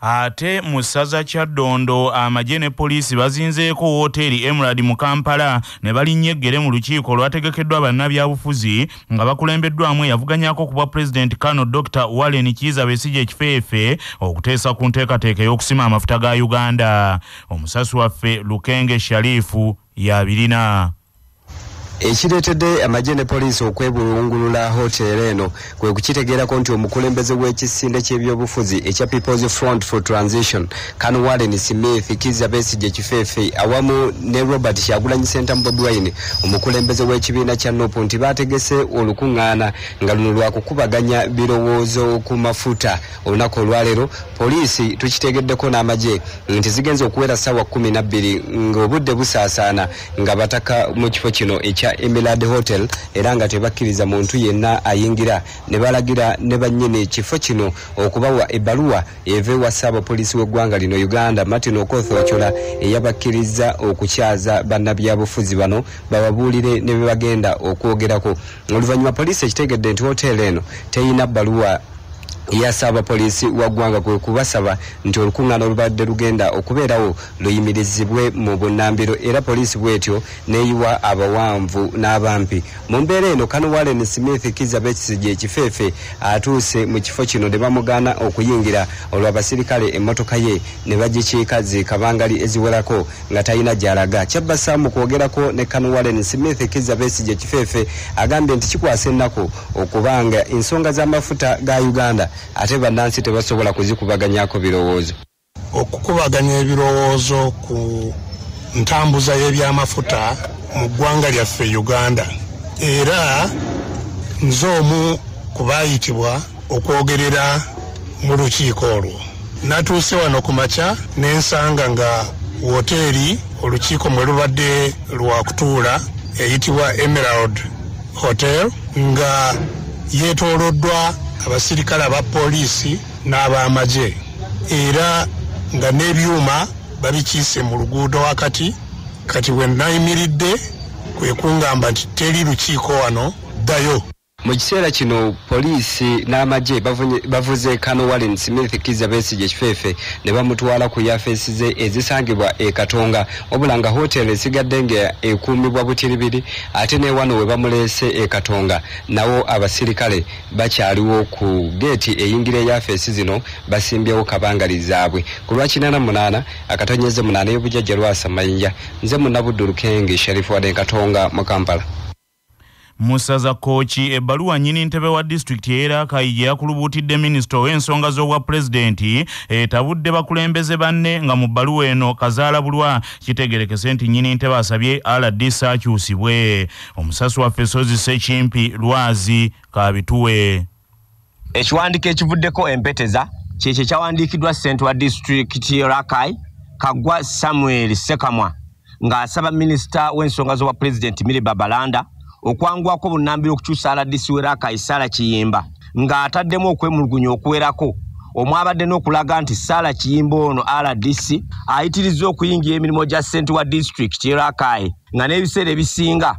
ate mu ssaza kyaddondo amagye ne poliisi bazinzeeko wooteeri emirad mu kampala ne balinnya eggere mu lukiiko olwategekeddwa bannabyabufuzi nga bakulembeddwamu eyavuganyako ku bwa pulezidenti kano dr wallen kiiza beesijja ekifeefe okuteesa ku nteekateeka ey'okusima amafuta ga uganda. Omusasi waffe lukenge sharifu yabirina ekireetedde amagye ne poliisi okwebulungulula hoteero eno kwe kukitegeerako nti omukulembeze w'ekisinde ky'ebyobufuzi ekya peoples front for transition kan warren smith kiza besigye kifeefe awamu ne robert kyagulanyi sentamu bobwine omukulembeze w'ekibiina kya nopu nti baategese olukuŋŋaana nga luno lwakukubaganya birowoozo ku mafuta. Olunaku olwaleero poliisi tukitegeddeko n'amagye nti zigenza okuwera ssaawa kumi nabbiri ng'obudde busaasaana nga bataka mu kifo kino ekya kya emirad hotel era nga tebakkiriza muntu yenna ayingira. Ne balagira ne bannyini ekifo kino okubawa ebbaluwa eva ewa ssaabapoliisi w'eggwanga lino uganda martin okothochola eyabakkiriza okukyaza bannabyabufuzi bano bababuulire ne bebagenda okwogerako. Oluvannyuma poliisi ekitegedde nti hoteeri eno teyina bbaluwa yasaba polisi wa ggwanga kwe kubasaba nti olukuŋŋaana olubadde lugenda okubeerawo luyimirizibwe mu bunnambiro era polisi bwetyo neeyiwa abawanvu n'abampi. Mu mbeera eno kano wallen smith kiza bekisigi ekifeefe atuuse mu kifo kino ne bamugaana okuyingira olwo abasirikale emmotoka ye ne bagikiika zikabangali eziwerako nga talina gy'alaga. Kyabbasa mu kwogerako ne kano wallen smith kiza besigi ekifeefe agambye nti kikwasa ennaku okubanga ensonga z'amafuta ga uganda ate bannansi tebasobola kuzikubaganyako birowoozo. Okukubaganya ebirowoozo ku ntambuza y'ebyamafuta mu ggwanga lyaffe uganda. Era nze omu ku baayitibwa okwogerera mu lukiiko olwo. Natuuse wano ku makya n'ensanga nga woteeri olukiiko mwe lubadde lwakutuula eyitibwa emerald hotel nga yeetooloddwa abasirikale aba poliisi n'abamagye era nga n'ebyuma babikiise mu luguudo wakati kati bwe nayimiridde kwe kungamba nti teri lukiiko wano ddayo mu kiseera kino poliisi n'amagye bavuze kano wallen smith kiza besige ekifeefe ne bamutwala ku yafeesi ze ezisangibwa e katonga. Wabula nga hoteeri esigadde nga ekuumibwa butiribiri ate ne wano we bamuleese e katonga. Nawo abasirikale bakyaliwo ku geeti eyingira eyafeesi zino basimbyewo kabangali zaabwe. Ku lwa kinana munaana akatonyeze munaana y'obujjajja lwasa mayinja nze munabuddu lukenge sharifu wadde katonga mu musaza kooki ebbaluwa nnyini ntebe wa disitulikiti eyeraakayi gye yakulubuutidde minisita ow'ensonga z'obwa pulezidenti etabudde bakulembeze banne nga mu bbaluwa eno kazaala bulwa. Kitegerekese nti nnyini ntebe asabye rdc akyusibwe. Omusasi waffe sozi sekimpi lwazi kabituwe. Ekiwandiiko ekivuddeko empeteza kyekyo kyawandiikiddwa ssente wa disitulikiti rakai kaggwa samuel sekamwa ng'asaba minisita w'ensonga z'obwa pulezidenti miri babalanda okwangwako bunnambiro okukyusa rdc weraka isaala kiyimba. Ng'ataddemu okwemulugunya okuwerako omwabadde n'okulaga nti saala kiyimba ono rdc ayitiriza okuyingira emirimu gya ssente wa disitulikiti erakai nga n'ebiseera ebisinga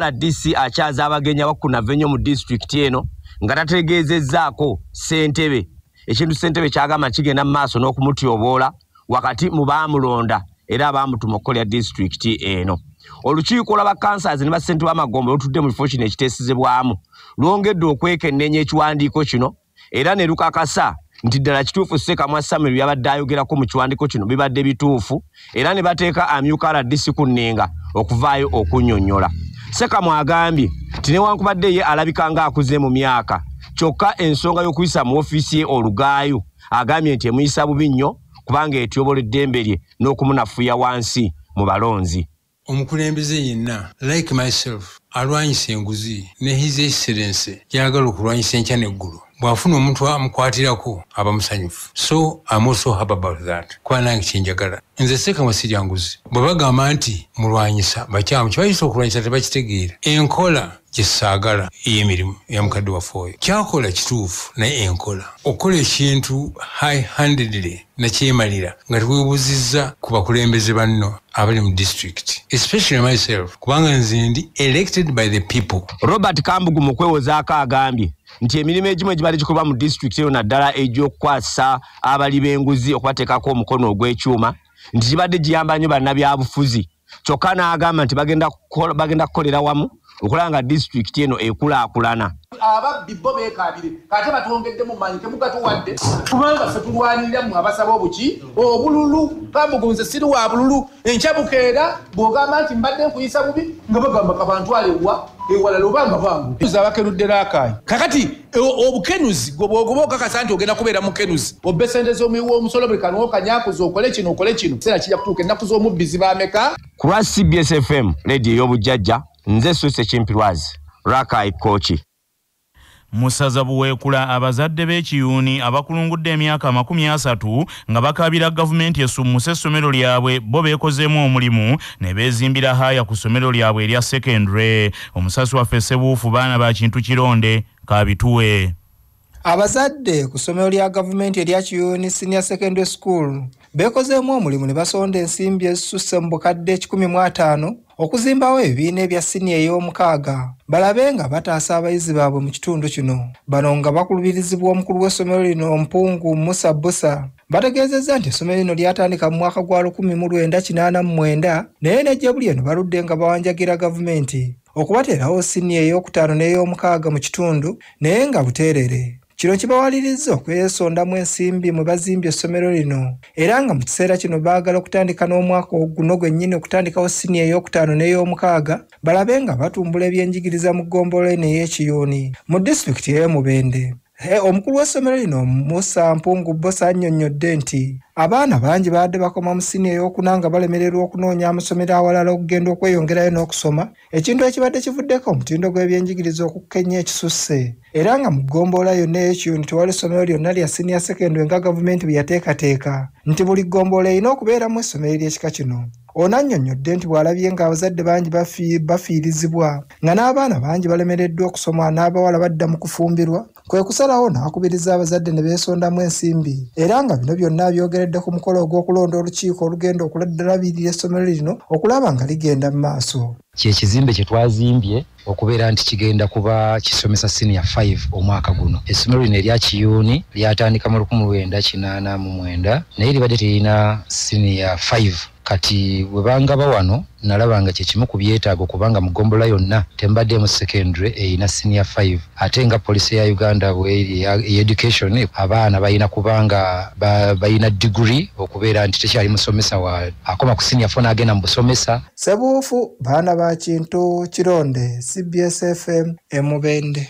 rdc akyaza abagenyi abakunava ennyo mu disitulikiti eno nga tategeezezzaako ssentebe. Ekintu ssentebe kyagamba kigenda mu maaso n'okumutyoboola wakati mu baamulonda era abaamutuma okukolera disitulikiti eno olukiiko lw'abakansas ne basente b'amagombe lutudde mu kifo kino ekiteesezebwamu. Lwongedde okwekennenya ekiwandiiko kino era ne lukakasa nti ddala kituufu sekamwa samuel byabadde ayogerako mu kiwandiiko kino bibadde bituufu era ne bateeka amyuka rdc ku nnenga okuvaayo okunnyonnyola. Sekamwa agambye nti newankubadde ye alabika ng'akuze mu myaka kyokka ensonga y'okuyisa mu ofiisi ye olugaayo agambye nti emuyisa bubi nnyo kubanga etyobola eddembe lye n'okumunafuya wansi mu balonzi omukulembeze yenna like myself alwanyisa enguzi ne his excellence yagala okulwanyisa enkya neggulu bw'afuna omuntu amukwatirako aba musanyufu. So im also happy about that. Kuba nange kyenjagala. Nze sekamwa sirya nguzi. Bwe bagamba nti mulwanyisa bakyamu kibayisa okulwanyisa tebakitegeera enkola gyesaagala ey'emirimu eya mukadde waffe oyo. Kyakola kituufu naye enkola. Okukola ekintu high handedly nakyemalira nga teweebuzizza ku bakulembeze banno abali mu district especially myself kubanga nze ndi elected by the people. Robert kambugu mu kwewozaako agambye nti emirimu egimu egibadde gikolwa mu disitulikiti eyo naddala egy'okukwasa abali b'enguzi okubateekako omukono ogw'ekyuma nti gibadde giyamba nnyo bannabyabufuzi. Kyokka n'agamba nti bagenda kukolera wamu okulaba nga disitulikiti eno ekulaakulana ababbi bo beekabire kate batwongedde mu manyi temugatuwadde kubanga fe tulwanirira mu abasaba obuki obululu kamugunze siri wa bululu. Enkyabukeera bw'ogamba nti mbadde nkuyisa bubi nga bagamba kabantwale wa ewalala obanga bangu. Abakenudde raakayi kakati e, obukenuzi bwogoba okakasa nti ogenda kubeera mukenuzi. Obba esente z'omumusolo buli kanwa kanyakuza okole kino okole kino. Kiseera kijja kutuuka ennaku z'omubbizi bameka ku lwa cbs fm lediyo ey'obujjajja nze suse kimpirwazi rakai kochi musaza buweekula abazadde b'ekiyuuni abakulungudde emyaka makumi asatu nga bakabira gavumenti esummuse essomero lyabwe bo beekozeemu omulimu ne beezimbira haaya ku ssomero lyabwe erya sekendure omusasi waffe sebuufu baana ba kintu kironde kabituwe abazadde ku ssomero lya gavumenti erya kiyuuni senior secondary school beekozeemu omulimu ne basonda ensimbi ezisusse mu bukadde 15 okuzimbawo ebibiina ebya siniya ey'omukaaga. Balabe nga bataasa abayizi baabwe mu kitundu kino. Bano nga bakulubirizibwa omukulu w'essomero lino ompungu musa busa. Bategeezezza nti essomero lino lyatandika mu mwaka gwa 1989 naye nejja buli eno baludde nga bawanjagira gavumenti okubateerawo siniya ey'okutaano n'ey'omukaaga mu kitundu naye nga buteerere kino kibawaliriza okwesondamu ensimbi mwe bazimbye essomero lino. Era nga mu kiseera kino baagala okutandika n'omwaka guno gwennyini okutandikawo siniya ey'okutaano n'ey'omukaaga balabe nga batumbula ebyenjigiriza mu ggombolo eno ey'ekiyuuni mu disitulikiti y'emubende omukulu w'essomero lino musa mpungu bosa annyonnyodde nti abaana bangi baadde bakoma mu siniya ey'okuna nga balemererwa okunoonya amasomero awalala okugenda okweyongerayo n'okusoma ekintu ekibadde kivuddeko omutindo gw'ebyenjigiriza okukenya ekisusse. Era nga mu ggomboola yonna ey'ekiyuni tewali essomero lyonna lya siniya sekendwe nga gavumenti bwe yateekateeka nti buli ggomboola erina okubeeramu essomero ly'ekika kino ono annyonnyodde nti bw'alabye ng'abazadde bangi bafiirizibwa nga n'abaana bangi balemereddwa okusoma n'abawala badda mu kufumbirwa kwe kusalawo n'akubiriza abazadde ne beesondamu ensimbi. Era nga bino byonna byogeredde ku mukolo ogw'okulonda olukiiko olugenda okuladdalabirira essomero lino okulaba nga ligenda mu maaso. Kyekizimbe kye twazimbye okubeera nti kigenda kuba kisomesa senior 5 omwaka guno. Essomero lino erya kiyuuni lyatandika mu 1989 naye libadde terina senior 5 kati bwe bangaba wano nalaba nga kyekimu ku byetaago kubanga mu gombola yonna tembaddeemu secondary eyina senior 5 ate nga poliisi ya uganda eyeducation abaana balina kubanga balina diguri okubeera nti tekyali musomesa wa akoma ku senior 4 n'agenda mu busomesa. Sebuufu baana ba kintu kironde cbs fm emubende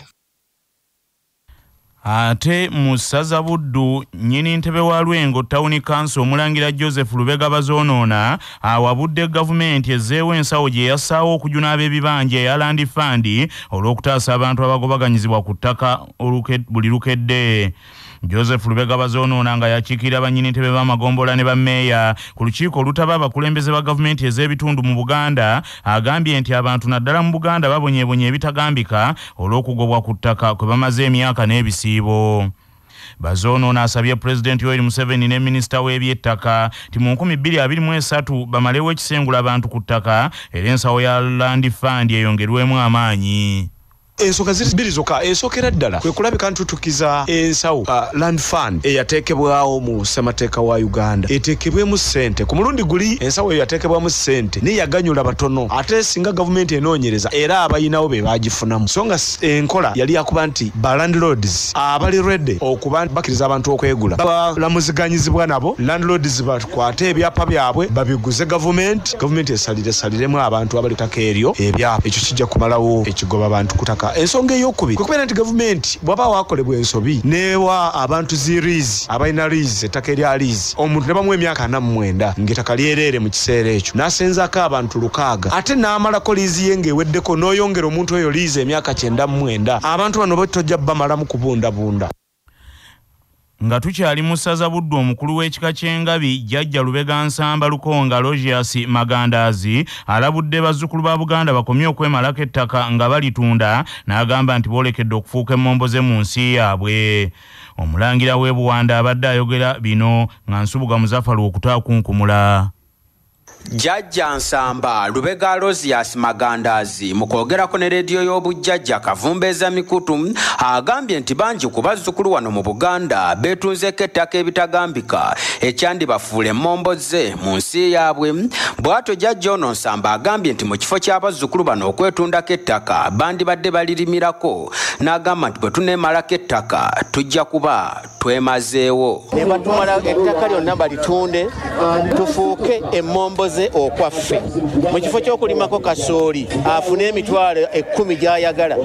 ate mu ssaza buddu nnyini ntebe wa lwengo tawuni kanso omulangira joseph lubega bazoonoona awabudde gavumenti ezzeewo ensawo gye yassaawo okujuna ab'ebibanja eya landi fandi olw'okutaasa abantu abagobaganyizibwa ku ttaka buli lukedde joseph lubega bazoonoona nga yakiikirira bannyini ntebe b'amagombola ne bammeeya. Ku lukiiko olutaba abakulembeze ba gavumenti ez'ebitundu mu buganda agambye nti abantu naddala mu buganda babonyebonya ebitagambika olw'okugobwa ku ttaka kwe bamaze emyaka n'ebisiibo. Bazoonoona asabye pulezidenti yoweri museveni ne minisita w'ebyettaka ti mu 2023 bamalewo ekisengula abantu ku ttaka era ensawo ya landi fandi eyongerwemu amaanyi ensonga ziri bbiri zokka esookera ddala kwe kulabika ntutukiza ensawo uh, land fund eyateekebwawo mu ssemateeka wa uganda. Eteekebwemu ssente ku mulundi guli ensawo eyo yateekebwamu ssente naye yaganyula batono ate singa gavumenti enoonyereza era abayinawo be baagifunamu. So nga enkola yali yakuba nti ba landlords abali redde okuba bakkiriza abantu okwegula. Babalamuziganyizibwa nabo landlords bakwate ebyapa byabwe babiguze gavumenti. Gavumenti esalire saliremu abantu abali ttaka eryo ebyapa ekyo kijja kumalawo ekigoba abantu kutaka ensonga eyokubiri. Kwekubeera nti gavumenti bwaba wakolebwa ensobi newa abantu ziriizi abalina liizi ettaka erya liizi. Omuntu ne bamuwa emyaka ana mwenda ngaettaka lyereere mu kiseera ekyo. N'asenzako abantu lukaaga. Ate n'amalako liizi ye ng'eweddeko n'oyongera omuntu oyo liizi emyaka kyenda mu mwenda. Abantu bano batojja bamalamu kubundabunda nga tukyali mu ssaza buddu omukulu w'ekika ky'engabi jjajja lubega nsamba lukonga logias magandaazi alabudde bazzukulu ba buganda bakomye okwemalako ettaka nga balitunda n'agamba nti boolekedde okufuuka emmomboze mu nsi yaabwe. Omulangira w'e buwanda abadde ayogera bino nga nsubuga muzafalu okutaakunkumula jjajja nsamba lubega rosias magandazi mu kwogerako ne rediyo y'obujjajja kavumbeeza mikutu agambye nti bangi ku bazzukulu wano mu buganda beetunzeko ettaka ebitagambika. Ekyandibafuula emmomboze mu nsi yaabwe. Bw'atyo jjajja ono nsamba agambye nti mu kifo ky'abazzukulu bano okwetundako ettaka bandibadde balirimirako. N'agamba nti bwe tuneemalako ettaka tujja kuba twemazeewo ne batumala ettaka lyonna balitunde tufuuke emmomboze okwaffe. Mu kifo ky'okulimako kasooli afune emitwalo ekkumi gy'ayagala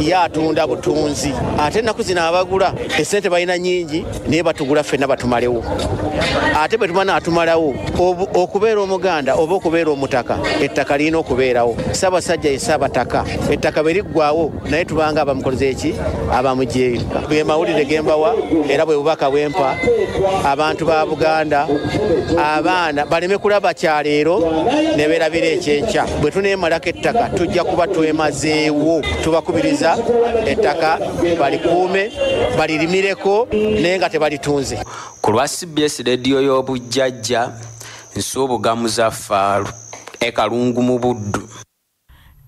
ye atunda butunzi. Ate ennaku zino abagula esente balina nyingi naye batugula ffenna batumalewo. Ate bwe tumana atumalawo okubeera omuganda oba okubeera omutaka ettaka lirina okubeerawo. Ssaabasajja ye saabataka ettaka bwe liggwawo naye tubanga abamukoleza eki? Abamugyeyo ge mawulire gembawa era bwe bubaka bwempa abantu ba buganda abaana baleme kulaba kyaleero ne beerabira ekyenkya. Bwe tuneemalako ettaka tujja kuba twemazeewo tubakubiriza ettaka balikuume balirimireko naye nga tebalitunze. Ku lwa cbs rediyo y'obujjajja nsuubugamu za faalu ekalungu mu buddu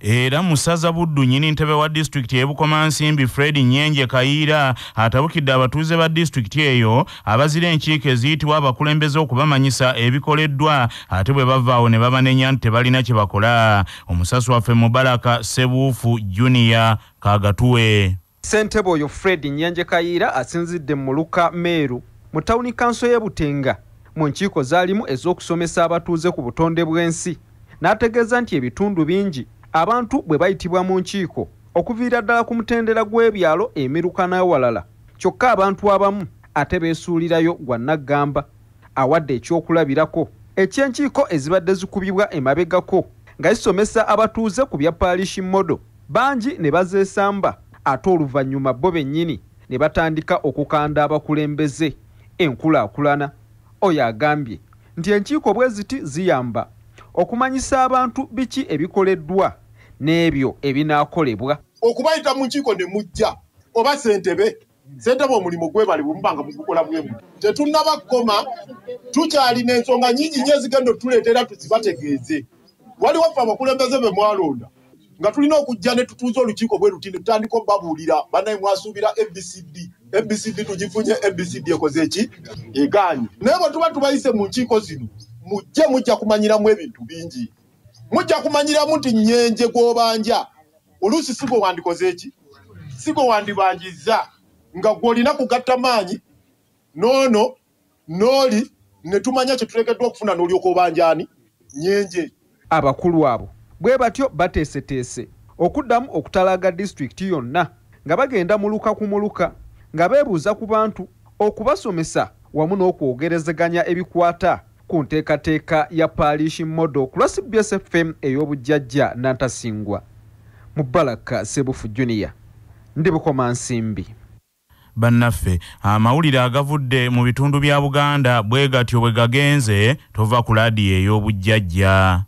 era mu ssaza buddu nnyini ntebe wa disitulikiti y'ebukomansimbi fred nyenje kayiira atabukidde abatuuze ba disitulikiti eyo abazira enkiiko eziyitibwa abakulembeze okubamanyisa ebikoleddwa ate bwe bavaawo ne babanenya nti tebalina kye bakola. Omusasi waffe mubaraka sebuufu juniya kagatuwe. Ssentebe oyo fred nyenje kayiira asinzidde mu muluka meeru mu tawuni kanso y'e butenga mu nkiiko zaalimu ez'okusomesa abatuuze ku butonde bw'ensi. N'ategeeza nti ebitundu bingi abantu bwe bayitibwa mu nkiiko okuviira ddala ku mutendera gw'ebyalo emiruka n'awalala kyokka abantu abamu ate beesuulirayo gwa naggamba awadde ekyokulabirako. Ekyenkiiko ezibadde zikubibwa emabegako nga zisomesa abatuuze ku bya paalishi modo bangi ne bazeesamba ate oluvannyuma bo bennyini ne batandika okukanda abakulembeze enkulaakulana. Oyo agambye nti enkiiko bwe ziti ziyamba okumanyisa abantu biki ebikoleddwa n'ebyo ebinaakolebwa. Okubayita mu nkiiko ne mujja oba sentebe sentebe omulimu gwebali bumuba nga mugukola bwemu. Tetunnaba kkoma tukyalina ensonga nyingi nyo ezigenda otuleetera tuzibategeeze waliwo ffe abakulembeze be mwalonda nga tulina okujja ne tutuuza olukiiko bwe luti ne tutandika obabuulira banaye mwasuubira abcd abcd tugifunye abcd ekoze eki eganye naye bwe tuba tubayise mu nkiiko zino mujje mujja kumanyiramu ebintu bingi. Mujja kumanyiramu nti nyenje gw'obanja. Oluusi si gwe wandikoze eki? Si gwe wandibanjiza nga gw'olina kugatta maanyi? Noono n'oli ne tumanya kye tulekeddwa okufuna n'olyoka obanjaani nyenje abakulu abo bwe batyo bateeseteese okuddamu okutalaaga disitulikiti yonna nga bagenda muluka ku muluka nga beebuuza ku bantu okubasomesa wamu n'okwogerezeganya ebikwata ku nteekateeka ya paalishi modo ku lwa cbs fm ey'obujjajja nantasingwa. Mu balaka sebufu junior. Ndi bukoma nsimbi. Bannaffe amawulire agavudde mu bitundu bya buganda bwe gatyo bwe gagenze tova ku laadiyo ey'obujjajja